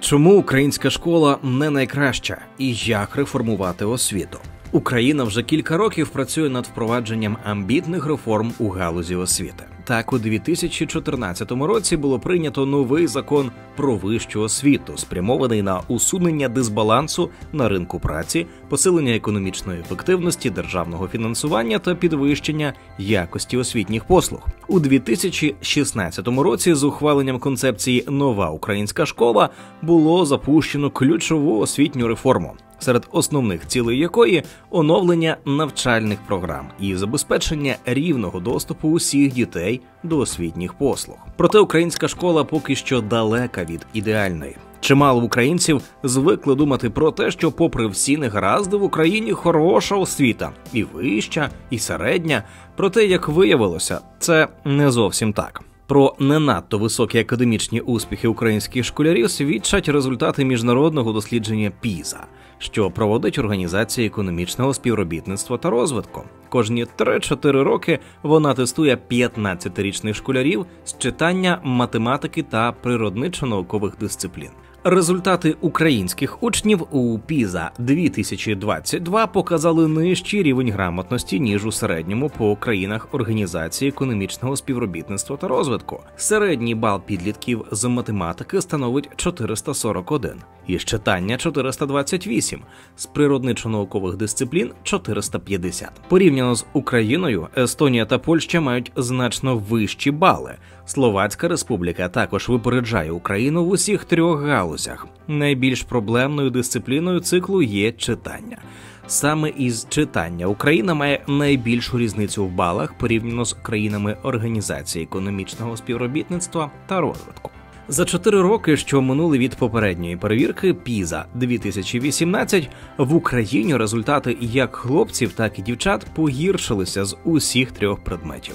Чому українська школа не найкраща і як реформувати освіту? Україна вже кілька років працює над впровадженням амбітних реформ у галузі освіти. Так, у 2014 році було прийнято новий закон про вищу освіту, спрямований на усунення дисбалансу на ринку праці, посилення економічної ефективності державного фінансування та підвищення якості освітніх послуг. У 2016 році з ухваленням концепції Нова українська школа було запущено ключову освітню реформу серед основних цілей якої оновлення навчальних програм і забезпечення рівного доступу усіх дітей до освітніх послуг. Проте українська школа поки що далека від ідеальної. Чимало українців звикли думати про те, що, попри всі негаразди, в Україні хороша освіта, і вища, і середня. Проте, як виявилося, це не зовсім так. Про не надто високі академічні успіхи українських школярів свідчать результати міжнародного дослідження ПІЗа що проводить організація економічного співробітництва та розвитку. Кожні 3-4 роки вона тестує 15-річних школярів з читання математики та природничо-наукових дисциплін. Результати українських учнів у ПІЗа 2022 показали нижчий рівень грамотності ніж у середньому по країнах Організації економічного співробітництва та розвитку. Середній бал підлітків з математики становить 441, із читання 428, з природничо-наукових дисциплін 450. Порівняно з Україною, Естонія та Польща мають значно вищі бали. Словацька республіка також випереджає Україну в усіх трьох галузях. Найбільш проблемною дисципліною циклу є читання. Саме із читання Україна має найбільшу різницю в балах порівняно з країнами Організації економічного співробітництва та розвитку. За чотири роки, що минули від попередньої перевірки, Піза 2018 в Україні результати як хлопців, так і дівчат погіршилися з усіх трьох предметів.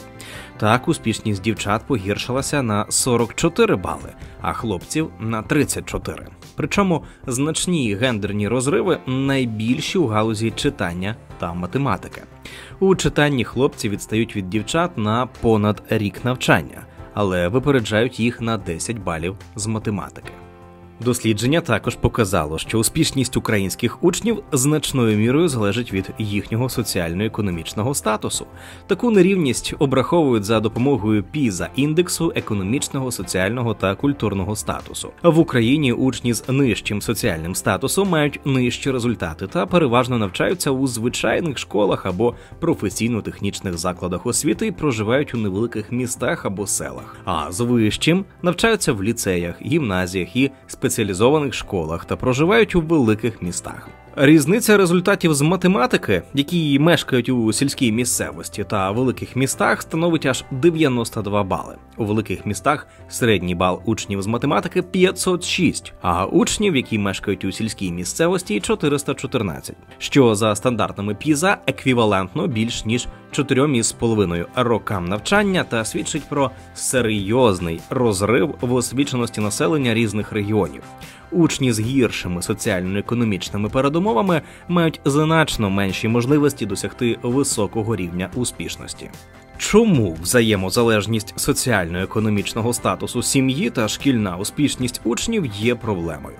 Так, успішність дівчат погіршилася на 44 бали, а хлопців на 34. Причому значні гендерні розриви найбільші у галузі читання та математики. У читанні хлопці відстають від дівчат на понад рік навчання але випереджають їх на 10 балів з математики. Дослідження також показало, що успішність українських учнів значною мірою залежить від їхнього соціально-економічного статусу. Таку нерівність обраховують за допомогою піза індексу економічного, соціального та культурного статусу. В Україні учні з нижчим соціальним статусом мають нижчі результати та переважно навчаються у звичайних школах або професійно-технічних закладах освіти і проживають у невеликих містах або селах. А з вищим навчаються в ліцеях, гімназіях і спеціальних спеціалізованих школах та проживають у великих містах. Різниця результатів з математики, які мешкають у сільській місцевості та великих містах, становить аж 92 бали. У великих містах середній бал учнів з математики 506, а учнів, які мешкають у сільській місцевості, 414, що за стандартами піза еквівалентно більш ніж 4,5 рокам навчання та свідчить про серйозний розрив в освіченості населення різних регіонів. Учні з гіршими соціально-економічними передумовами мають значно менші можливості досягти високого рівня успішності. Чому взаємозалежність соціально-економічного статусу сім'ї та шкільна успішність учнів є проблемою?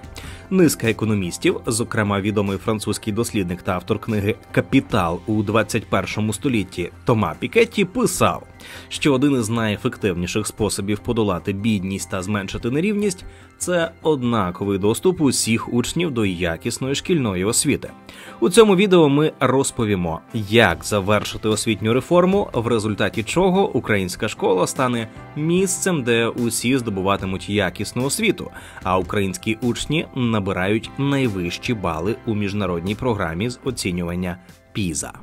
Низка економістів, зокрема відомий французький дослідник та автор книги Капітал у 21 столітті Тома Пікетті, писав, що один із найефективніших способів подолати бідність та зменшити нерівність це однаковий доступ усіх учнів до якісної шкільної освіти. У цьому відео ми розповімо, як завершити освітню реформу, в результаті чого українська школа стане місцем, де усі здобуватимуть якісну освіту, а українські учні набирають найвищі бали у міжнародній програмі з оцінювання Піза.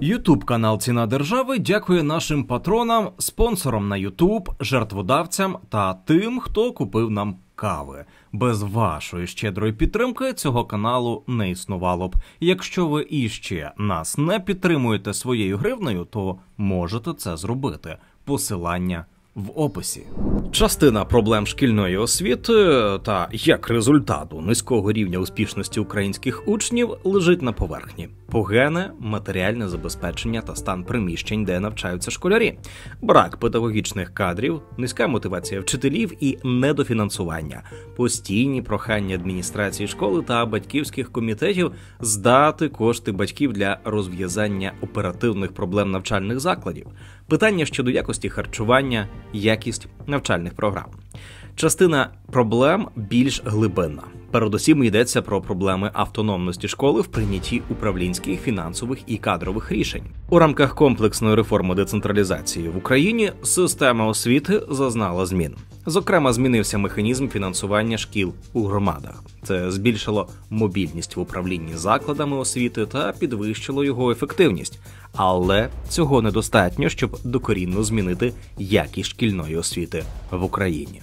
Ютуб канал Ціна держави дякує нашим патронам, спонсорам на Ютуб, жертводавцям та тим, хто купив нам кави. Без вашої щедрої підтримки цього каналу не існувало б. Якщо ви іще нас не підтримуєте своєю гривнею, то можете це зробити. Посилання в описі. Частина проблем шкільної освіти та як результату низького рівня успішності українських учнів лежить на поверхні: погане матеріальне забезпечення та стан приміщень, де навчаються школярі, брак педагогічних кадрів, низька мотивація вчителів і недофінансування, постійні прохання адміністрації школи та батьківських комітетів здати кошти батьків для розв'язання оперативних проблем навчальних закладів, питання щодо якості харчування якість навчальних програм. Частина проблем більш глибинна. Передусім йдеться про проблеми автономності школи в прийнятті управлінських, фінансових і кадрових рішень у рамках комплексної реформи децентралізації в Україні. Система освіти зазнала змін. Зокрема, змінився механізм фінансування шкіл у громадах. Це збільшило мобільність в управлінні закладами освіти та підвищило його ефективність. Але цього недостатньо, щоб докорінно змінити якість шкільної освіти в Україні.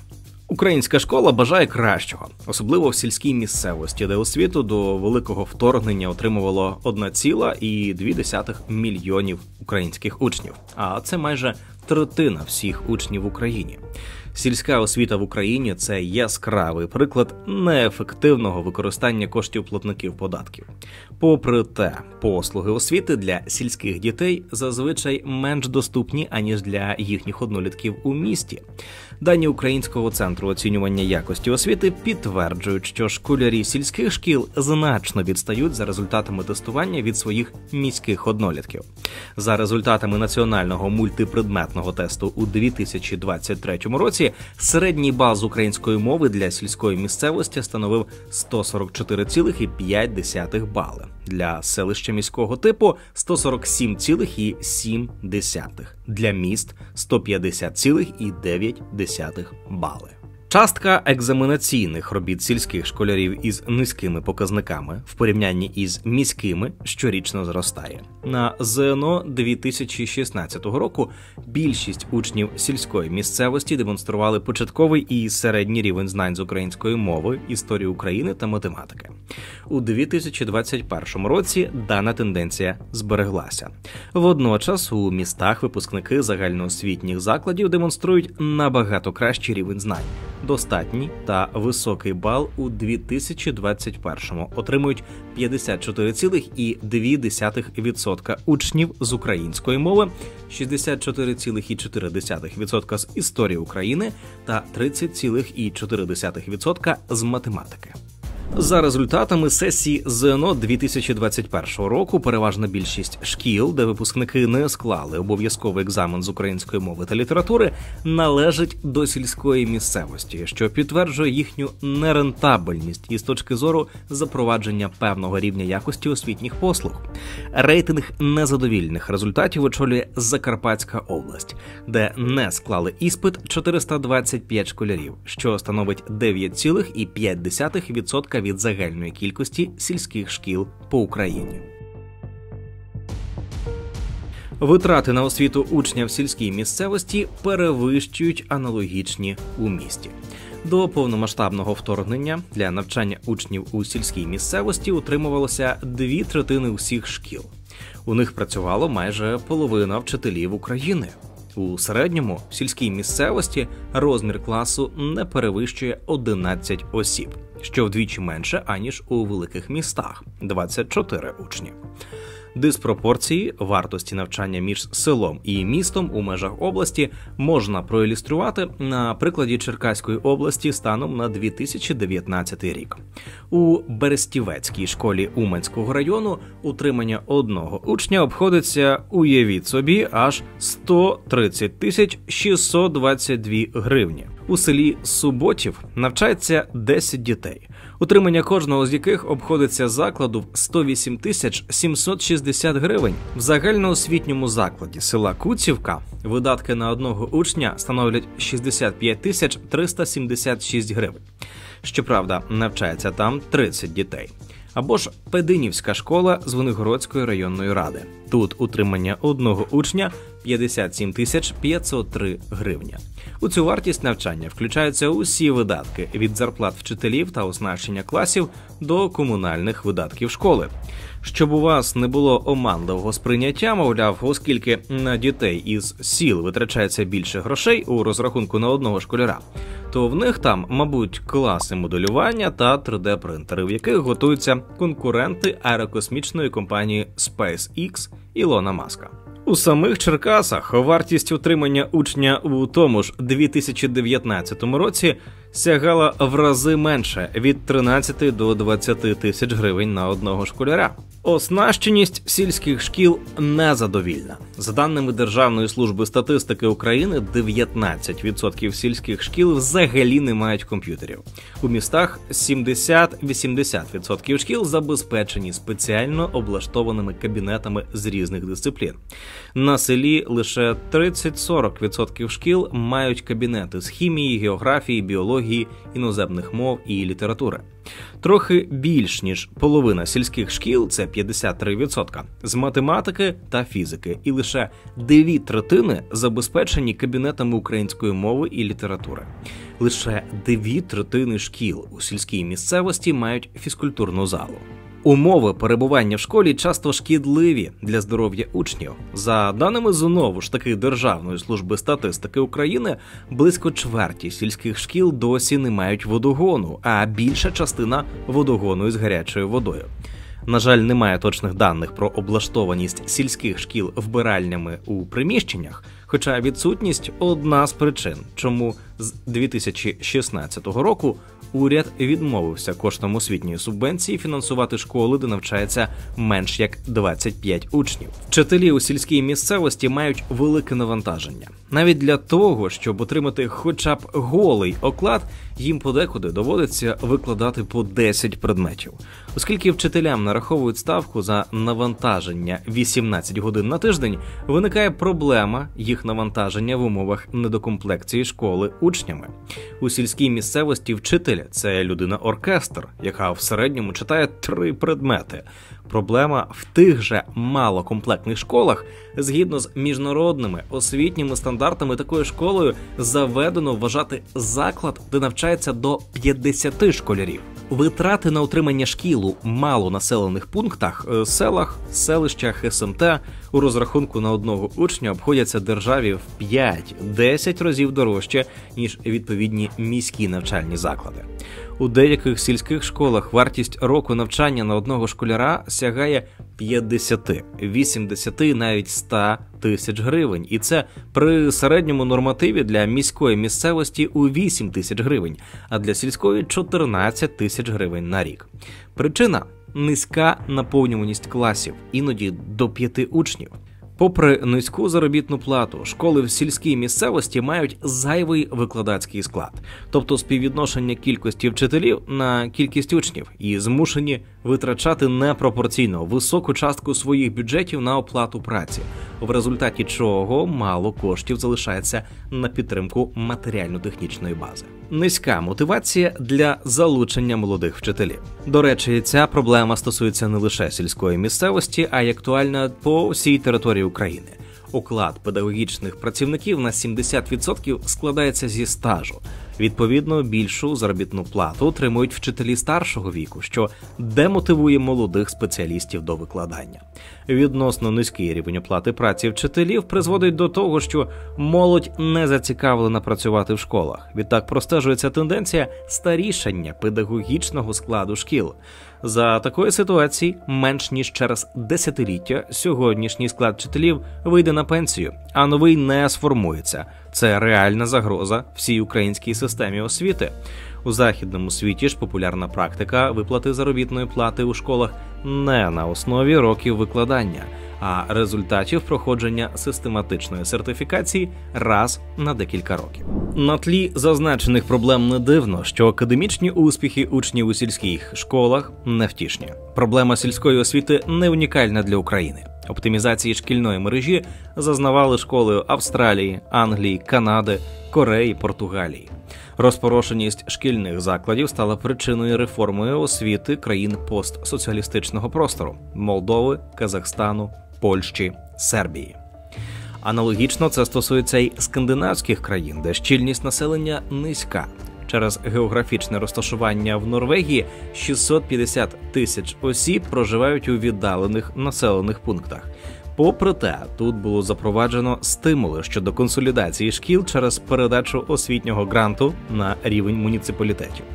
Українська школа бажає кращого, особливо в сільській місцевості, де освіту до великого вторгнення отримувало 1,2 мільйонів українських учнів. А це майже третина всіх учнів в Україні. Сільська освіта в Україні це яскравий приклад неефективного використання коштів платників податків. Попри те, послуги освіти для сільських дітей зазвичай менш доступні аніж для їхніх однолітків у місті. Дані Українського центру оцінювання якості освіти підтверджують, що школярі сільських шкіл значно відстають за результатами тестування від своїх міських однолітків. За результатами національного мультипредметного тесту у 2023 році середній бал з української мови для сільської місцевості становив 144,5 бали. Для селища міського типу 147,7, для міст 150,9 бали. Частка екзаменаційних робіт сільських школярів із низькими показниками в порівнянні із міськими щорічно зростає. На ЗНО 2016 року більшість учнів сільської місцевості демонстрували початковий і середній рівень знань з української мови, історії України та математики. У 2021 році дана тенденція збереглася. Водночас у містах випускники загальноосвітніх закладів демонструють набагато кращий рівень знань достатній та високий бал у 2021-му отримують 54,2% учнів з української мови, 64,4% з історії України та 30,4% з математики. За результатами сесії ЗНО 2021 року, переважна більшість шкіл, де випускники не склали обов'язковий екзамен з української мови та літератури, належать до сільської місцевості, що підтверджує їхню нерентабельність із точки зору запровадження певного рівня якості освітніх послуг. Рейтинг незадовільних результатів очолює Закарпатська область, де не склали іспит 425 школярів, що становить 9,5% від загальної кількості сільських шкіл по Україні. Витрати на освіту учня в сільській місцевості перевищують аналогічні у місті. До повномасштабного вторгнення для навчання учнів у сільській місцевості утримувалося дві третини усіх шкіл. У них працювало майже половина вчителів України. У середньому в сільській місцевості розмір класу не перевищує 11 осіб що вдвічі менше аніж у великих містах 24 учні диспропорції вартості навчання між селом і містом у межах області можна проілюструвати на прикладі Черкаської області станом на 2019 рік. У Берестівецькій школі Уманського району утримання одного учня обходиться, уявіть собі, аж 130 тисяч 622 гривні. У селі Суботів навчається 10 дітей утримання кожного з яких обходиться закладу в 108 тисяч 760 гривень. В загальноосвітньому закладі села Куцівка видатки на одного учня становлять 65 тисяч 376 гривень. Щоправда, навчається там 30 дітей. Або ж Пединівська школа з Виногородської районної ради. Тут утримання одного учня 57 тисяч 503 гривня. У цю вартість навчання включаються усі видатки від зарплат вчителів та оснащення класів до комунальних видатків школи. Щоб у вас не було оманливого сприйняття, мовляв, оскільки на дітей із сіл витрачається більше грошей у розрахунку на одного школяра, то в них там, мабуть, класи моделювання та 3D-принтери, в яких готуються конкуренти аерокосмічної компанії SpaceX Ілона Маска. У самих Черкасах вартість утримання учня у тому ж 2019 році сягала в рази менше від 13 до 20 тисяч гривень на одного школяра. Оснащеність сільських шкіл незадовільна. За даними Державної служби статистики України, 19% сільських шкіл взагалі не мають комп'ютерів. У містах 70-80% шкіл забезпечені спеціально облаштованими кабінетами з різних дисциплін. На селі лише 30-40% шкіл мають кабінети з хімії, географії, біології, іноземних мов і літератури. Трохи більш ніж половина сільських шкіл це 53%, з математики та фізики, і лише дві третини забезпечені кабінетами української мови і літератури. Лише дві третини шкіл у сільській місцевості мають фізкультурну залу. Умови перебування в школі часто шкідливі для здоров'я учнів. За даними знову ж таки Державної служби статистики України, близько чверті сільських шкіл досі не мають водогону, а більша частина водогону із гарячою водою. На жаль, немає точних даних про облаштованість сільських шкіл вбиральнями у приміщеннях, хоча відсутність одна з причин, чому з 2016 року уряд відмовився коштом освітньої субвенції фінансувати школи, де навчається менш як 25 учнів. Вчителі у сільській місцевості мають велике навантаження. Навіть для того, щоб отримати хоча б голий оклад, їм подекуди доводиться викладати по 10 предметів, оскільки вчителям нараховують ставку за навантаження 18 годин на тиждень, виникає проблема їх навантаження в умовах недокомплекції школи учнями. У сільській місцевості вчитель це людина-оркестр, яка в середньому читає три предмети. Проблема в тих же малокомплектних школах, згідно з міжнародними освітніми стандартами, такою школою заведено вважати заклад, де навчається до 50 школярів. Витрати на утримання шкіл у малонаселених пунктах, е, селах, селищах СМТ у розрахунку на одного учня обходяться державі в 5-10 разів дорожче ніж відповідні міські навчальні заклади. У деяких сільських школах вартість року навчання на одного школяра сягає 50, 80, навіть 100 тисяч гривень, і це при середньому нормативі для міської місцевості у 8 тисяч гривень, а для сільської 14 тисяч гривень на рік. Причина низька наповнюваність класів, іноді до п'яти учнів. Попри низьку заробітну плату, школи в сільській місцевості мають зайвий викладацький склад, тобто співвідношення кількості вчителів на кількість учнів, і змушені витрачати непропорційно високу частку своїх бюджетів на оплату праці, в результаті чого мало коштів залишається на підтримку матеріально-технічної бази. Низька мотивація для залучення молодих вчителів. До речі, ця проблема стосується не лише сільської місцевості, а й актуальна по всій території України. Уклад педагогічних працівників на 70% складається зі стажу. Відповідно, більшу заробітну плату отримують вчителі старшого віку, що демотивує молодих спеціалістів до викладання. Відносно низький рівень оплати праці вчителів призводить до того, що молодь не зацікавлена працювати в школах. Відтак простежується тенденція старішання педагогічного складу шкіл. За такої ситуації, менш ніж через десятиліття, сьогоднішній склад вчителів вийде на пенсію, а новий не сформується. Це реальна загроза всій українській системі освіти. У західному світі ж популярна практика виплати заробітної плати у школах не на основі років викладання, а результатів проходження систематичної сертифікації раз на декілька років. На тлі зазначених проблем не дивно, що академічні успіхи учнів у сільських школах невтішні. Проблема сільської освіти не унікальна для України. Оптимізації шкільної мережі зазнавали школи Австралії, Англії, Канади, Кореї, Португалії. Розпорошеність шкільних закладів стала причиною реформи освіти країн постсоціалістичного простору Молдови, Казахстану, Польщі, Сербії. Аналогічно це стосується й скандинавських країн, де щільність населення низька. Через географічне розташування в Норвегії 650 тисяч осіб проживають у віддалених населених пунктах. Попри те, тут було запроваджено стимули щодо консолідації шкіл через передачу освітнього гранту на рівень муніципалітетів.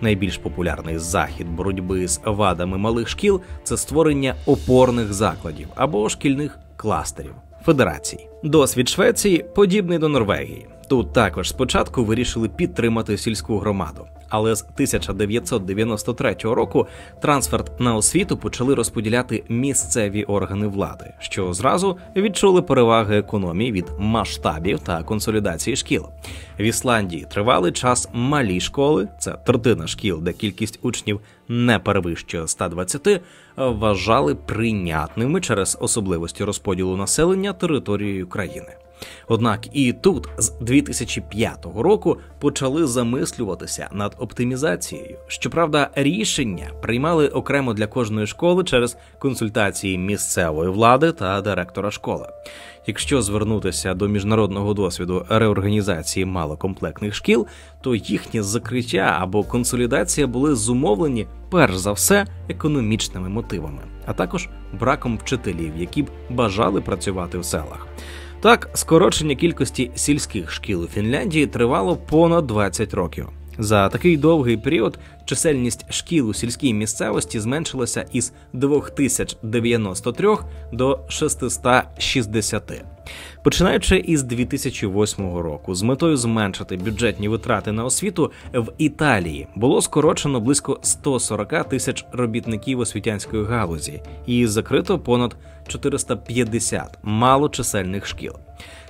Найбільш популярний захід боротьби з вадами малих шкіл це створення опорних закладів або шкільних кластерів федерацій. Досвід Швеції подібний до Норвегії. Тут також спочатку вирішили підтримати сільську громаду, але з 1993 року трансферт на освіту почали розподіляти місцеві органи влади, що зразу відчули переваги економії від масштабів та консолідації шкіл. В Ісландії тривалий час малі школи, це третина шкіл, де кількість учнів не перевищує 120, вважали прийнятними через особливості розподілу населення територією країни. Однак і тут з 2005 року почали замислюватися над оптимізацією. Щоправда, рішення приймали окремо для кожної школи через консультації місцевої влади та директора школи. Якщо звернутися до міжнародного досвіду реорганізації малокомплектних шкіл, то їхнє закриття або консолідація були зумовлені перш за все економічними мотивами, а також браком вчителів, які б бажали працювати в селах. Так, скорочення кількості сільських шкіл у Фінляндії тривало понад 20 років. За такий довгий період чисельність шкіл у сільській місцевості зменшилася із 2093 до 660. Починаючи із 2008 року, з метою зменшити бюджетні витрати на освіту в Італії було скорочено близько 140 тисяч робітників освітянської галузі і закрито понад 450 малочисельних шкіл.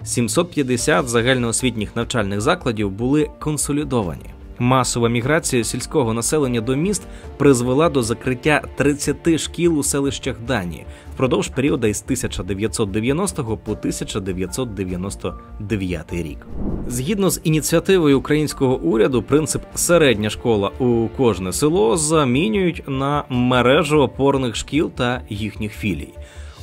750 загальноосвітніх навчальних закладів були консолідовані. Масова міграція сільського населення до міст призвела до закриття 30 шкіл у селищах Данії впродовж періоду із 1990 по 1999 рік. Згідно з ініціативою українського уряду, принцип середня школа у кожне село замінюють на мережу опорних шкіл та їхніх філій.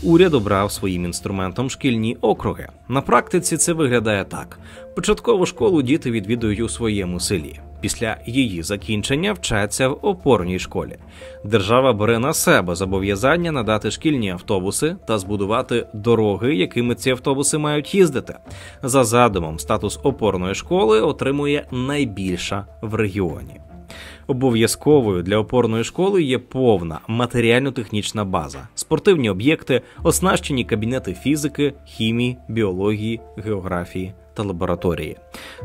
Уряд обрав своїм інструментом шкільні округи. На практиці це виглядає так: початкову школу діти відвідують у своєму селі. Після її закінчення вчаться в опорній школі. Держава бере на себе зобов'язання надати шкільні автобуси та збудувати дороги, якими ці автобуси мають їздити. За задумом, статус опорної школи отримує найбільша в регіоні. Обов'язковою для опорної школи є повна матеріально-технічна база, спортивні об'єкти, оснащені кабінети фізики, хімії, біології, географії та лабораторії.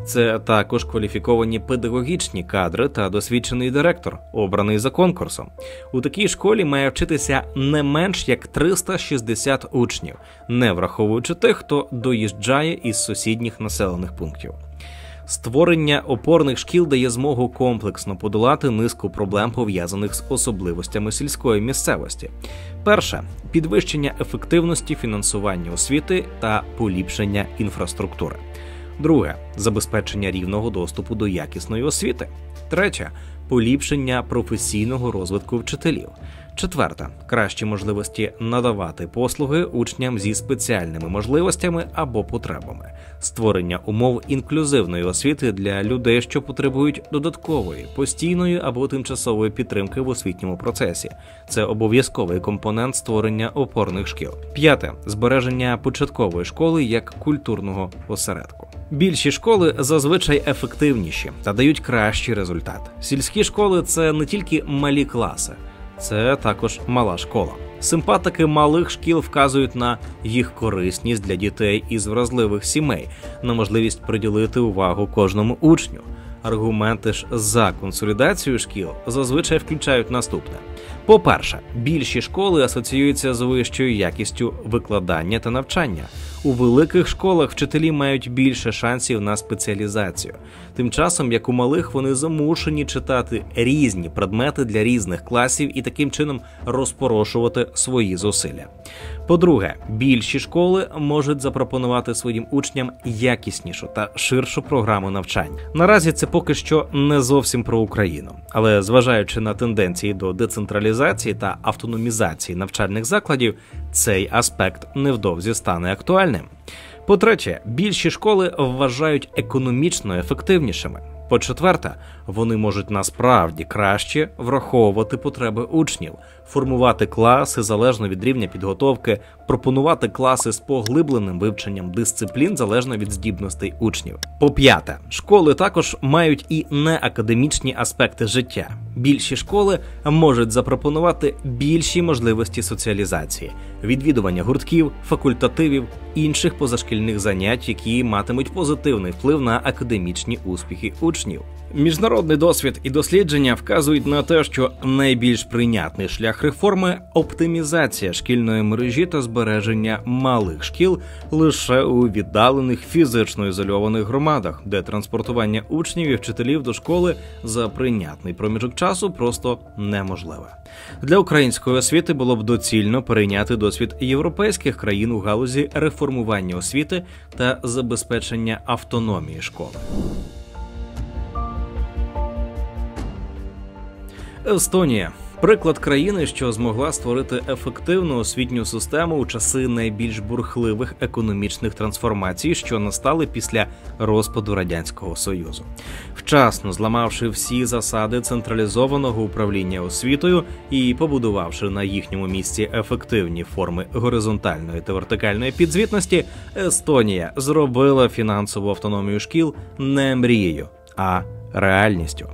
Це також кваліфіковані педагогічні кадри та досвідчений директор, обраний за конкурсом. У такій школі має вчитися не менш як 360 учнів, не враховуючи тих, хто доїжджає із сусідніх населених пунктів. Створення опорних шкіл дає змогу комплексно подолати низку проблем пов'язаних з особливостями сільської місцевості. Перше підвищення ефективності фінансування освіти та поліпшення інфраструктури. Друге забезпечення рівного доступу до якісної освіти. Третє поліпшення професійного розвитку вчителів. Четверта кращі можливості надавати послуги учням зі спеціальними можливостями або потребами, створення умов інклюзивної освіти для людей, що потребують додаткової, постійної або тимчасової підтримки в освітньому процесі. Це обов'язковий компонент створення опорних шкіл. П'яте збереження початкової школи як культурного осередку. Більші школи зазвичай ефективніші та дають кращий результат. Сільські школи це не тільки малі класи це також мала школа. Симпатики малих шкіл вказують на їх корисність для дітей із вразливих сімей, на можливість приділити увагу кожному учню. Аргументи ж за консолідацію шкіл зазвичай включають наступне: по-перше, більші школи асоціюються з вищою якістю викладання та навчання. У великих школах вчителі мають більше шансів на спеціалізацію. Тим часом, як у малих, вони змушені читати різні предмети для різних класів і таким чином розпорошувати свої зусилля. По-друге, більші школи можуть запропонувати своїм учням якіснішу та ширшу програму навчання. Наразі це поки що не зовсім про Україну, але зважаючи на тенденції до децентралізації та автономізації навчальних закладів, цей аспект невдовзі стане актуальним. По-третє, більші школи вважають економічно ефективнішими. По-четверте, вони можуть насправді краще враховувати потреби учнів, формувати класи залежно від рівня підготовки, пропонувати класи з поглибленим вивченням дисциплін залежно від здібностей учнів. По п'яте, школи також мають і неакадемічні аспекти життя. Більші школи можуть запропонувати більші можливості соціалізації, відвідування гуртків, факультативів, інших позашкільних занять, які матимуть позитивний вплив на академічні успіхи учнів. Міжнародний досвід і дослідження вказують на те, що найбільш прийнятний шлях реформи оптимізація шкільної мережі та збереження малих шкіл лише у віддалених фізично ізольованих громадах, де транспортування учнів і вчителів до школи за прийнятний проміжок часу просто неможливе. Для української освіти було б доцільно перейняти досвід європейських країн у галузі реформування освіти та забезпечення автономії школи. Естонія. Приклад країни, що змогла створити ефективну освітню систему у часи найбільш бурхливих економічних трансформацій, що настали після розпаду радянського союзу, вчасно зламавши всі засади централізованого управління освітою і побудувавши на їхньому місці ефективні форми горизонтальної та вертикальної підзвітності, Естонія зробила фінансову автономію шкіл не мрією, а реальністю.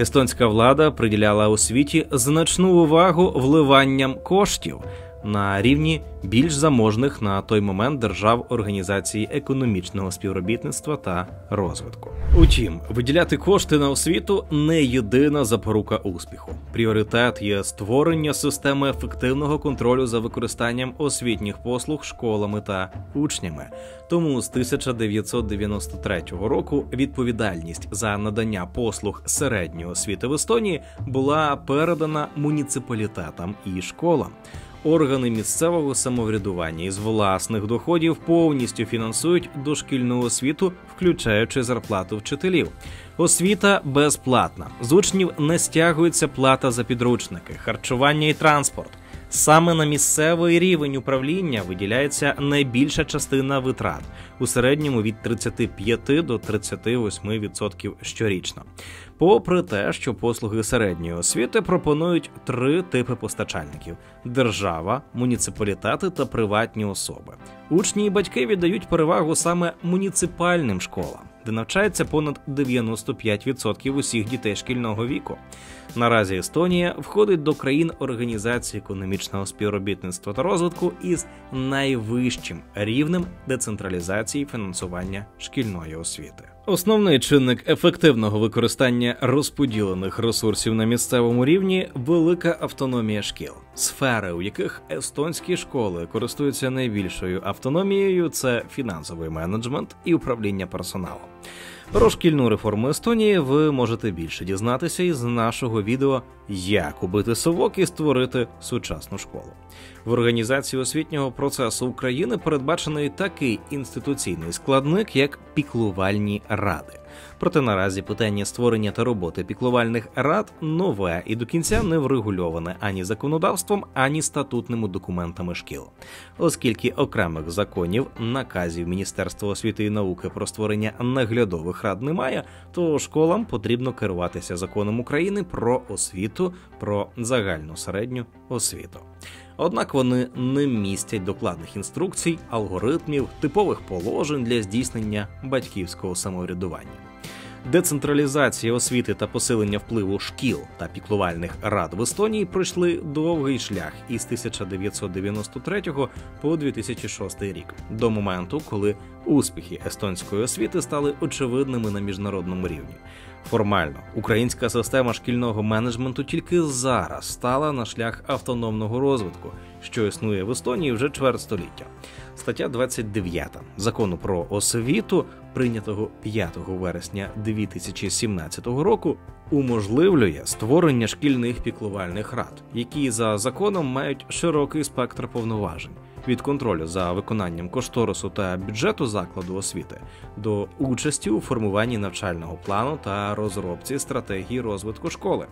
Естонська влада приділяла освіті значну увагу вливанням коштів на рівні більш заможних на той момент держав організації економічного співробітництва та розвитку. Утім, виділяти кошти на освіту не єдина запорука успіху. Пріоритет є створення системи ефективного контролю за використанням освітніх послуг школами та учнями. Тому з 1993 року відповідальність за надання послуг середньої освіти в Естонії була передана муніципалітетам і школам органи місцевого самоврядування із власних доходів повністю фінансують дошкільну освіту, включаючи зарплату вчителів. Освіта безплатна. З учнів не стягується плата за підручники, харчування і транспорт. Саме на місцевий рівень управління виділяється найбільша частина витрат у середньому від 35 до 38% щорічно. Попри те, що послуги середньої освіти пропонують три типи постачальників: держава, муніципалітети та приватні особи. Учні і батьки віддають перевагу саме муніципальним школам де навчається понад 95% усіх дітей шкільного віку. Наразі Естонія входить до країн Організації економічного співробітництва та розвитку із найвищим рівнем децентралізації фінансування шкільної освіти. Основний чинник ефективного використання розподілених ресурсів на місцевому рівні велика автономія шкіл. Сфери, у яких естонські школи користуються найбільшою автономією, це фінансовий менеджмент і управління персоналом. Про шкільну реформу Естонії ви можете більше дізнатися із нашого відео Як убити совок і створити сучасну школу. В організації освітнього процесу України передбачений такий інституційний складник, як піклувальні ради. Проте наразі питання створення та роботи піклувальних рад нове і до кінця не врегульоване ані законодавством, ані статутними документами шкіл, оскільки окремих законів, наказів Міністерства освіти і науки про створення наглядових рад немає, то школам потрібно керуватися законом України про освіту, про загальну середню освіту. Однак вони не містять докладних інструкцій, алгоритмів, типових положень для здійснення батьківського самоврядування. Децентралізація освіти та посилення впливу шкіл та піклувальних рад в Естонії пройшли довгий шлях із 1993 по 2006 рік, до моменту, коли успіхи естонської освіти стали очевидними на міжнародному рівні. Формально українська система шкільного менеджменту тільки зараз стала на шлях автономного розвитку, що існує в Естонії вже чверть століття. Стаття 29 закону про освіту прийнятого 5 вересня 2017 року, уможливлює створення шкільних піклувальних рад, які за законом мають широкий спектр повноважень від контролю за виконанням кошторису та бюджету закладу освіти до участі у формуванні навчального плану та розробці стратегії розвитку школи.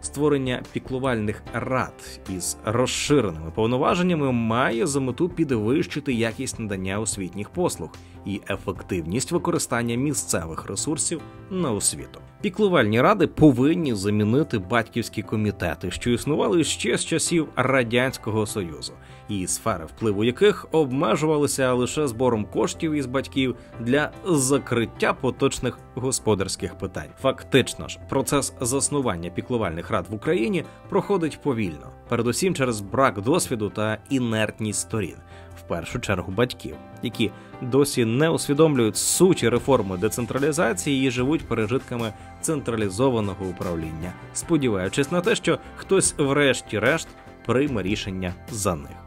Створення піклувальних рад із розширеними повноваженнями має за мету підвищити якість надання освітніх послуг і ефективність використання місцевих ресурсів на освіту. Піклувальні ради повинні замінити батьківські комітети, що існували ще з часів радянського союзу, і сфери впливу яких обмежувалися лише збором коштів із батьків для закриття поточних господарських питань. Фактично ж, процес заснування піклувальних рад в Україні проходить повільно, передусім через брак досвіду та інертність сторін, в першу чергу батьків, які досі не усвідомлюють суті реформи децентралізації і живуть пережитками централізованого управління, сподіваючись на те, що хтось, врешті-решт, прийме рішення за них.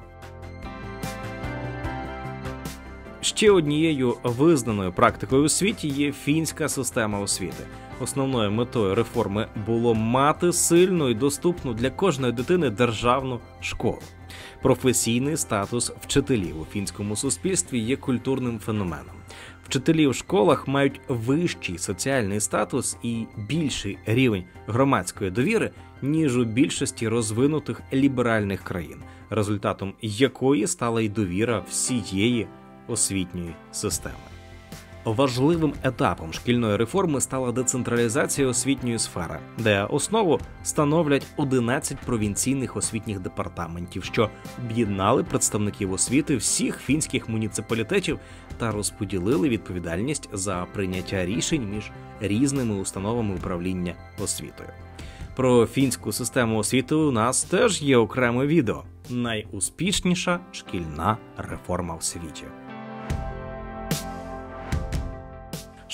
Ще однією визнаною практикою у світі є фінська система освіти. Основною метою реформи було мати сильну і доступну для кожної дитини державну школу. Професійний статус вчителів у фінському суспільстві є культурним феноменом. Вчителі в школах мають вищий соціальний статус і більший рівень громадської довіри, ніж у більшості розвинутих ліберальних країн, результатом якої стала й довіра всієї освітньої системи. Важливим етапом шкільної реформи стала децентралізація освітньої сфери, де основу становлять 11 провінційних освітніх департаментів, що об'єднали представників освіти всіх фінських муніципалітетів та розподілили відповідальність за прийняття рішень між різними установами управління освітою. Про фінську систему освіти у нас теж є окреме відео найуспішніша шкільна реформа в світі.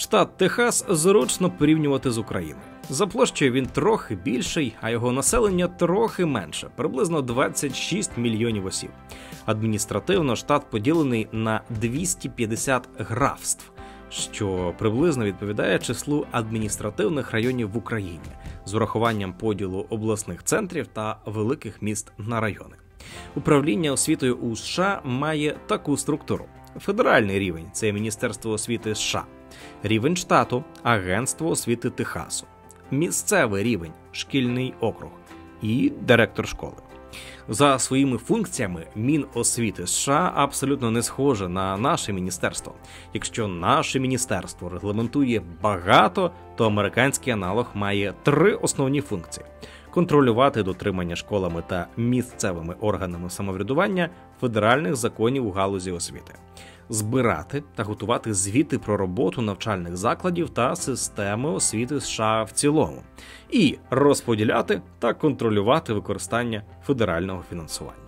Штат Техас зручно порівнювати з Україною. За площею він трохи більший, а його населення трохи менше, приблизно 26 мільйонів осіб. Адміністративно штат поділений на 250 графств, що приблизно відповідає числу адміністративних районів в Україні з урахуванням поділу обласних центрів та великих міст на райони. Управління освітою у США має таку структуру: федеральний рівень це Міністерство освіти США рівень штату Агентство освіти Техасу, місцевий рівень шкільний округ і директор школи. За своїми функціями Міносвіти США абсолютно не схоже на наше міністерство. Якщо наше міністерство регламентує багато, то американський аналог має три основні функції: контролювати дотримання школами та місцевими органами самоврядування федеральних законів у галузі освіти збирати та готувати звіти про роботу навчальних закладів та системи освіти США в цілому, і розподіляти та контролювати використання федерального фінансування.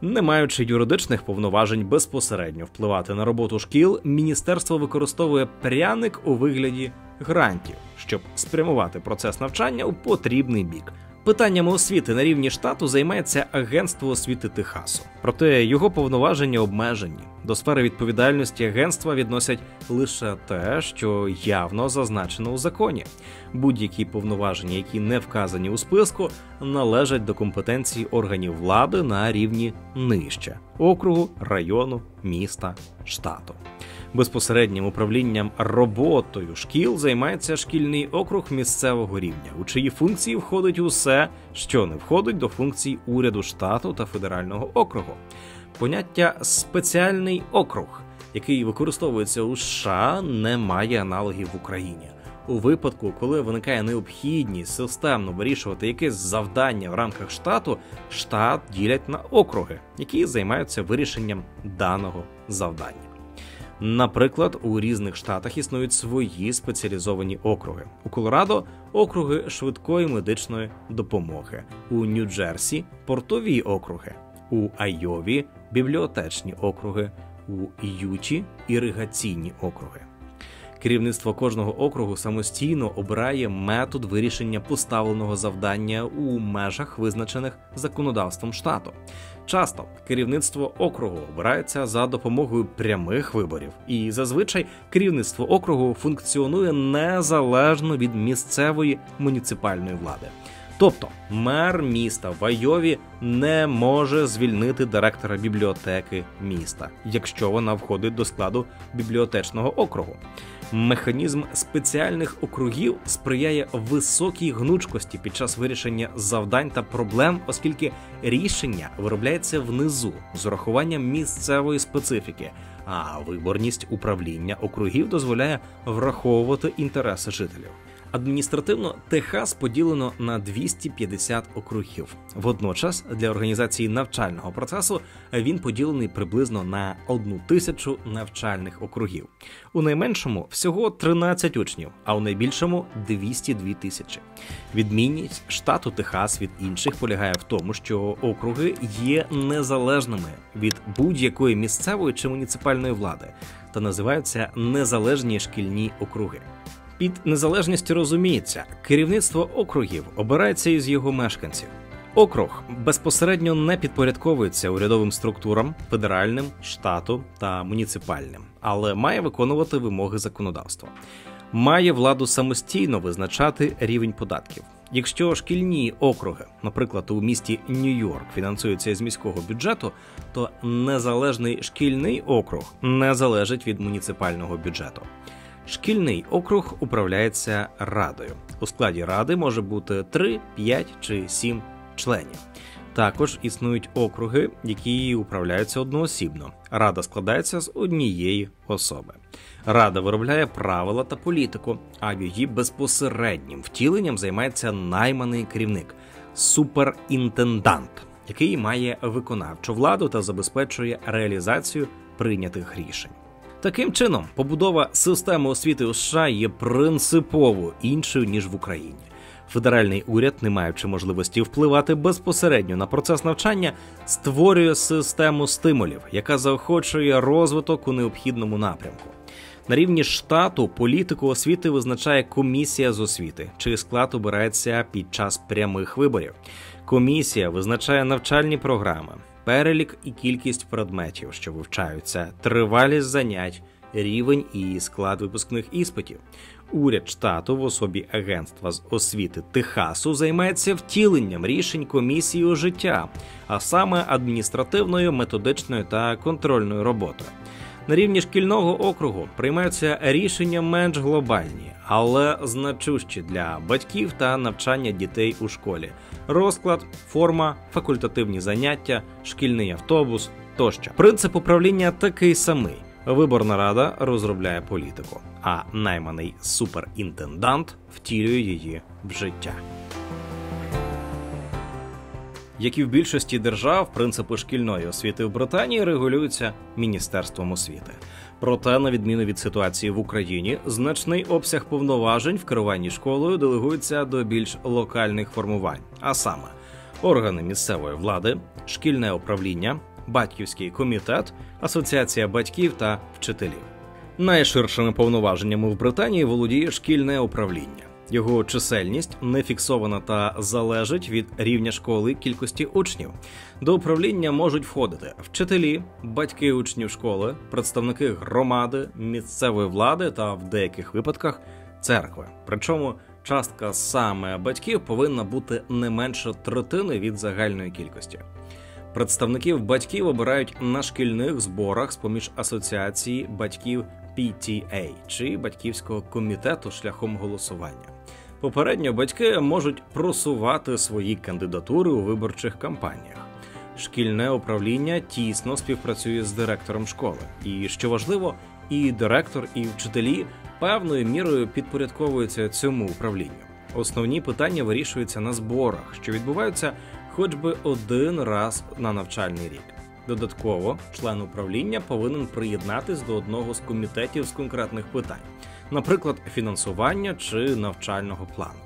Не маючи юридичних повноважень безпосередньо впливати на роботу шкіл, міністерство використовує пряник у вигляді грантів, щоб спрямувати процес навчання у потрібний бік. Питаннями освіти на рівні штату займається Агентство освіти Техасу, проте його повноваження обмежені. До сфери відповідальності агентства відносять лише те, що явно зазначено у законі. Будь-які повноваження, які не вказані у списку, належать до компетенції органів влади на рівні нижче округу, району, міста, штату. Безпосереднім управлінням роботою шкіл займається шкільний округ місцевого рівня, у чиї функції входить усе, що не входить до функцій уряду штату та федерального округу. Поняття спеціальний округ, який використовується у США, не має аналогів в Україні. У випадку, коли виникає необхідність системно вирішувати якесь завдання в рамках штату, штат ділять на округи, які займаються вирішенням даного завдання. Наприклад, у різних штатах існують свої спеціалізовані округи. У Колорадо округи швидкої медичної допомоги, у Нью-Джерсі портові округи, у Айові бібліотечні округи, у Юті іригаційні округи. Керівництво кожного округу самостійно обирає метод вирішення поставленого завдання у межах, визначених законодавством штату. Часто керівництво округу обирається за допомогою прямих виборів, і зазвичай керівництво округу функціонує незалежно від місцевої муніципальної влади. Тобто мер міста в Айові не може звільнити директора бібліотеки міста, якщо вона входить до складу бібліотечного округу. Механізм спеціальних округів сприяє високій гнучкості під час вирішення завдань та проблем, оскільки рішення виробляється внизу з урахуванням місцевої специфіки, а виборність управління округів дозволяє враховувати інтереси жителів. Адміністративно Техас поділено на 250 округів. Водночас для організації навчального процесу він поділений приблизно на одну тисячу навчальних округів. У найменшому всього 13 учнів, а у найбільшому 202 тисячі. Відмінність штату Техас від інших полягає в тому, що округи є незалежними від будь-якої місцевої чи муніципальної влади та називаються незалежні шкільні округи. Під незалежністю розуміється, керівництво округів обирається із його мешканців. Округ безпосередньо не підпорядковується урядовим структурам, федеральним, штату та муніципальним, але має виконувати вимоги законодавства. Має владу самостійно визначати рівень податків. Якщо шкільні округи, наприклад, у місті Нью-Йорк, фінансуються з міського бюджету, то незалежний шкільний округ не залежить від муніципального бюджету. Шкільний округ управляється радою. У складі ради може бути 3, 5 чи 7 членів. Також існують округи, які управляються одноосібно. Рада складається з однієї особи. Рада виробляє правила та політику, а її безпосереднім втіленням займається найманий керівник суперінтендант, який має виконавчу владу та забезпечує реалізацію прийнятих рішень. Таким чином, побудова системи освіти у США є принципово іншою ніж в Україні. Федеральний уряд, не маючи можливості впливати безпосередньо на процес навчання, створює систему стимулів, яка заохочує розвиток у необхідному напрямку. На рівні штату політику освіти визначає комісія з освіти, чий склад обирається під час прямих виборів. Комісія визначає навчальні програми, перелік і кількість предметів, що вивчаються, тривалість занять, рівень і склад випускних іспитів. Уряд штату в особі агентства з освіти Техасу займається втіленням рішень комісії у життя, а саме адміністративною, методичною та контрольною роботою. На рівні шкільного округу приймаються рішення менш глобальні, але значущі для батьків та навчання дітей у школі: розклад, форма, факультативні заняття, шкільний автобус тощо. Принцип управління такий самий. Виборна рада розробляє політику, а найманий суперінтендант втілює її в життя. Як і в більшості держав, принципи шкільної освіти в Британії регулюються міністерством освіти. Проте, на відміну від ситуації в Україні, значний обсяг повноважень в керуванні школою делегується до більш локальних формувань, а саме органи місцевої влади, шкільне управління, батьківський комітет, асоціація батьків та вчителів. Найширшими повноваженнями в Британії володіє шкільне управління. Його чисельність не фіксована та залежить від рівня школи кількості учнів. До управління можуть входити вчителі, батьки учнів школи, представники громади, місцевої влади та в деяких випадках церкви. Причому частка саме батьків повинна бути не менше третини від загальної кількості. Представників батьків обирають на шкільних зборах з поміж асоціації батьків PTA чи батьківського комітету шляхом голосування. Попередньо батьки можуть просувати свої кандидатури у виборчих кампаніях. Шкільне управління тісно співпрацює з директором школи, і що важливо, і директор, і вчителі певною мірою підпорядковуються цьому управлінню. Основні питання вирішуються на зборах, що відбуваються хоч би один раз на навчальний рік. Додатково, член управління повинен приєднатись до одного з комітетів з конкретних питань, наприклад, фінансування чи навчального плану.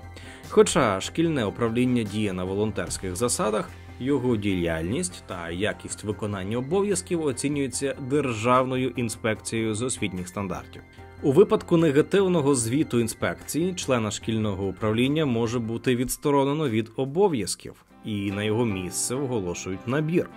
Хоча шкільне управління діє на волонтерських засадах, його діяльність та якість виконання обов'язків оцінюється Державною інспекцією з освітніх стандартів. У випадку негативного звіту інспекції члена шкільного управління може бути відсторонено від обов'язків, і на його місце оголошують набір.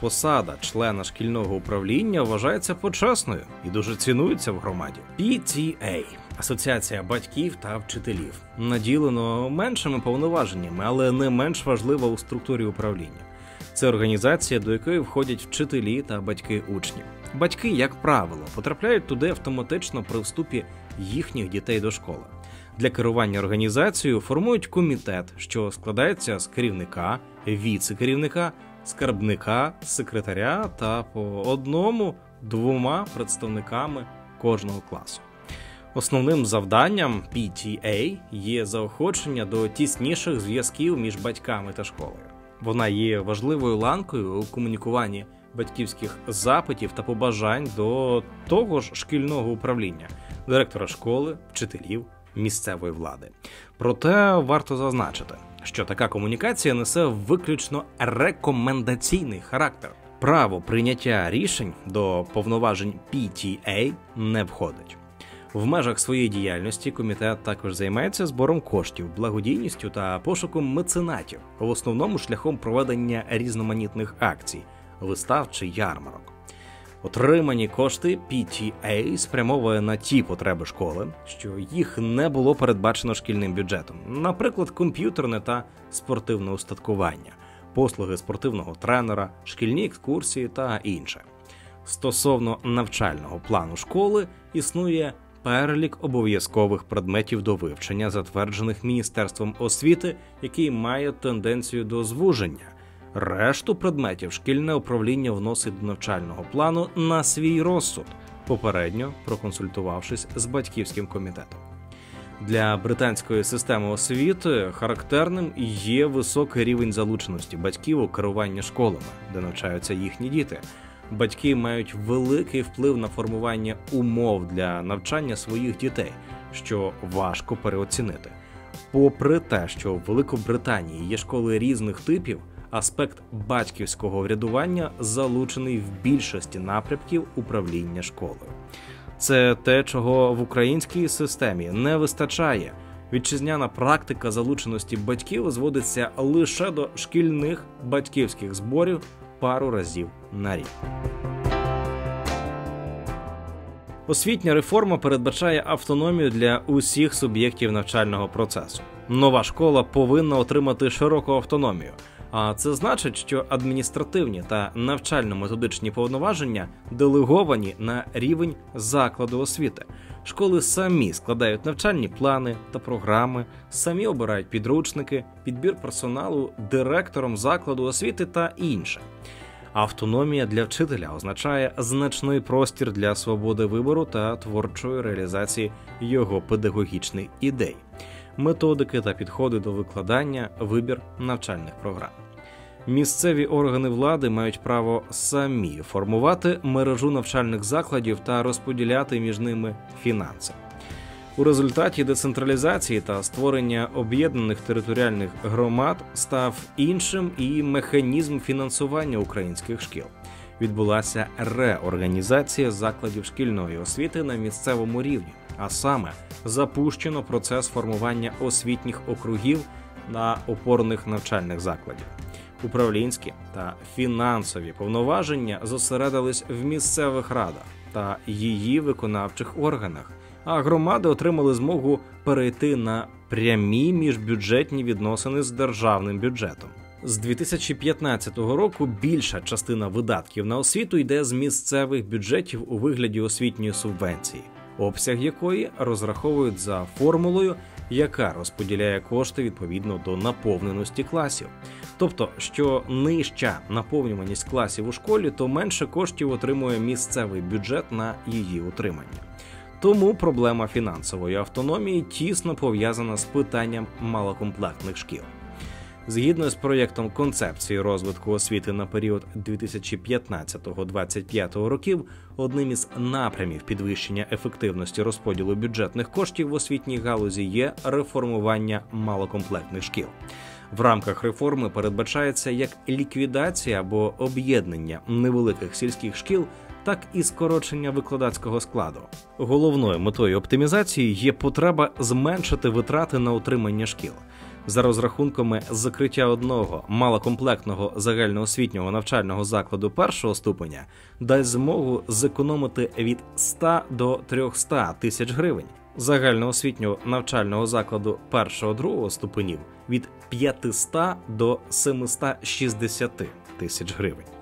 Посада члена шкільного управління вважається почесною і дуже цінується в громаді. PTA – асоціація батьків та вчителів наділено меншими повноваженнями, але не менш важлива у структурі управління. Це організація, до якої входять вчителі та батьки учнів. Батьки, як правило, потрапляють туди автоматично при вступі їхніх дітей до школи. Для керування організацією формують комітет, що складається з керівника, віце-керівника, скарбника, секретаря та по одному двома представниками кожного класу. Основним завданням PTA є заохочення до тісніших зв'язків між батьками та школою. Вона є важливою ланкою у комунікуванні батьківських запитів та побажань до того ж шкільного управління, директора школи, вчителів, місцевої влади. Проте варто зазначити, що така комунікація несе виключно рекомендаційний характер. Право прийняття рішень до повноважень PTA не входить. В межах своєї діяльності комітет також займається збором коштів, благодійністю та пошуком меценатів, в основному шляхом проведення різноманітних акцій, вистав чи ярмарок. Отримані кошти PTA спрямовує на ті потреби школи, що їх не було передбачено шкільним бюджетом, наприклад, комп'ютерне та спортивне устаткування, послуги спортивного тренера, шкільні екскурсії та інше. Стосовно навчального плану школи існує перелік обов'язкових предметів до вивчення, затверджених Міністерством освіти, який має тенденцію до звуження. Решту предметів шкільне управління вносить до навчального плану на свій розсуд, попередньо проконсультувавшись з батьківським комітетом. Для британської системи освіти характерним є високий рівень залученості батьків у керування школами, де навчаються їхні діти. Батьки мають великий вплив на формування умов для навчання своїх дітей, що важко переоцінити. Попри те, що в Великобританії є школи різних типів, аспект батьківського врядування залучений в більшості напрямків управління школою. Це те, чого в українській системі не вистачає. Вітчизняна практика залученості батьків зводиться лише до шкільних батьківських зборів пару разів на рік. Освітня реформа передбачає автономію для усіх суб'єктів навчального процесу. Нова школа повинна отримати широку автономію. А це значить, що адміністративні та навчально-методичні повноваження делеговані на рівень закладу освіти. Школи самі складають навчальні плани та програми, самі обирають підручники, підбір персоналу директором закладу освіти та інше. Автономія для вчителя означає значний простір для свободи вибору та творчої реалізації його педагогічних ідей методики та підходи до викладання, вибір навчальних програм. Місцеві органи влади мають право самі формувати мережу навчальних закладів та розподіляти між ними фінанси. У результаті децентралізації та створення об'єднаних територіальних громад став іншим і механізм фінансування українських шкіл. Відбулася реорганізація закладів шкільної освіти на місцевому рівні, а саме запущено процес формування освітніх округів на опорних навчальних закладів. Управлінські та фінансові повноваження зосередились в місцевих радах та її виконавчих органах, а громади отримали змогу перейти на прямі міжбюджетні відносини з державним бюджетом. З 2015 року більша частина видатків на освіту йде з місцевих бюджетів у вигляді освітньої субвенції обсяг якої розраховують за формулою, яка розподіляє кошти відповідно до наповненості класів. Тобто, що нижча наповнюваність класів у школі, то менше коштів отримує місцевий бюджет на її утримання. Тому проблема фінансової автономії тісно пов'язана з питанням малокомплектних шкіл. Згідно з проєктом концепції розвитку освіти на період 2015-2025 років, одним із напрямів підвищення ефективності розподілу бюджетних коштів в освітній галузі є реформування малокомплектних шкіл. В рамках реформи передбачається як ліквідація або об'єднання невеликих сільських шкіл, так і скорочення викладацького складу. Головною метою оптимізації є потреба зменшити витрати на утримання шкіл. За розрахунками закриття одного малокомплектного загальноосвітнього навчального закладу першого ступеня дасть змогу зекономити від 100 до 300 тисяч гривень, загальноосвітнього навчального закладу першого другого ступенів від 500 до 760 тисяч гривень.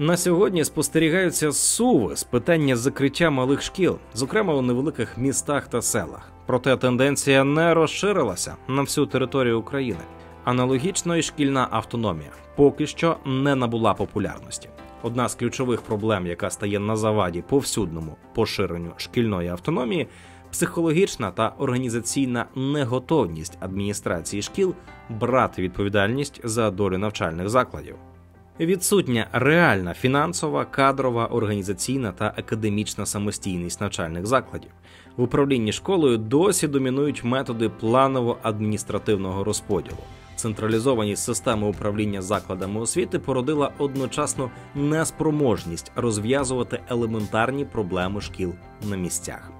На сьогодні спостерігаються суви з питання закриття малих шкіл, зокрема у невеликих містах та селах. Проте тенденція не розширилася на всю територію України. Аналогічно і шкільна автономія поки що не набула популярності. Одна з ключових проблем, яка стає на заваді повсюдному поширенню шкільної автономії, психологічна та організаційна неготовність адміністрації шкіл брати відповідальність за долю навчальних закладів. Відсутня реальна фінансова, кадрова, організаційна та академічна самостійність навчальних закладів в управлінні школою досі домінують методи планово-адміністративного розподілу. Централізованість системи управління закладами освіти породила одночасно неспроможність розв'язувати елементарні проблеми шкіл на місцях.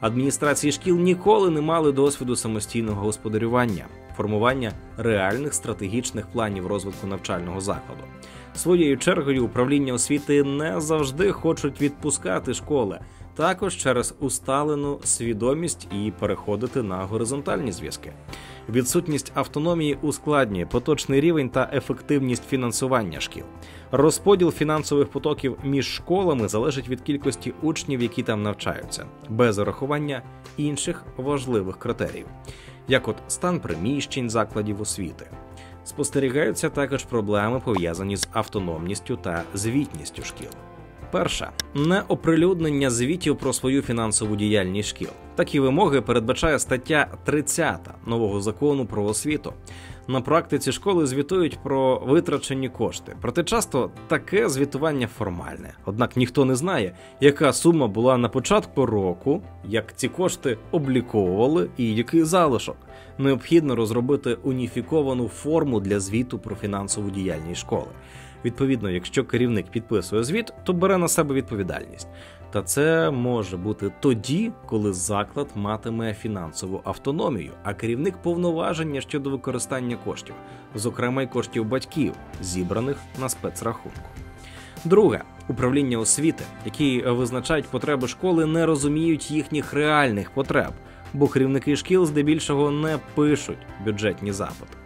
Адміністрації шкіл ніколи не мали досвіду самостійного господарювання, формування реальних стратегічних планів розвитку навчального закладу. Своєю чергою управління освіти не завжди хочуть відпускати школи, також через усталену свідомість і переходити на горизонтальні зв'язки. Відсутність автономії ускладнює поточний рівень та ефективність фінансування шкіл. Розподіл фінансових потоків між школами залежить від кількості учнів, які там навчаються, без урахування інших важливих критеріїв, як от стан приміщень закладів освіти. Спостерігаються також проблеми пов'язані з автономністю та звітністю шкіл. Перша неоприлюднення звітів про свою фінансову діяльність шкіл. Такі вимоги передбачає стаття 30 нового закону про освіту. На практиці школи звітують про витрачені кошти, проте часто таке звітування формальне. Однак ніхто не знає, яка сума була на початку року, як ці кошти обліковували і який залишок. Необхідно розробити уніфіковану форму для звіту про фінансову діяльність школи. Відповідно, якщо керівник підписує звіт, то бере на себе відповідальність. Та це може бути тоді, коли заклад матиме фінансову автономію, а керівник повноваження щодо використання коштів, зокрема й коштів батьків, зібраних на спецрахунку. Друге управління освіти, які визначають потреби школи, не розуміють їхніх реальних потреб, бо керівники шкіл здебільшого не пишуть бюджетні запити.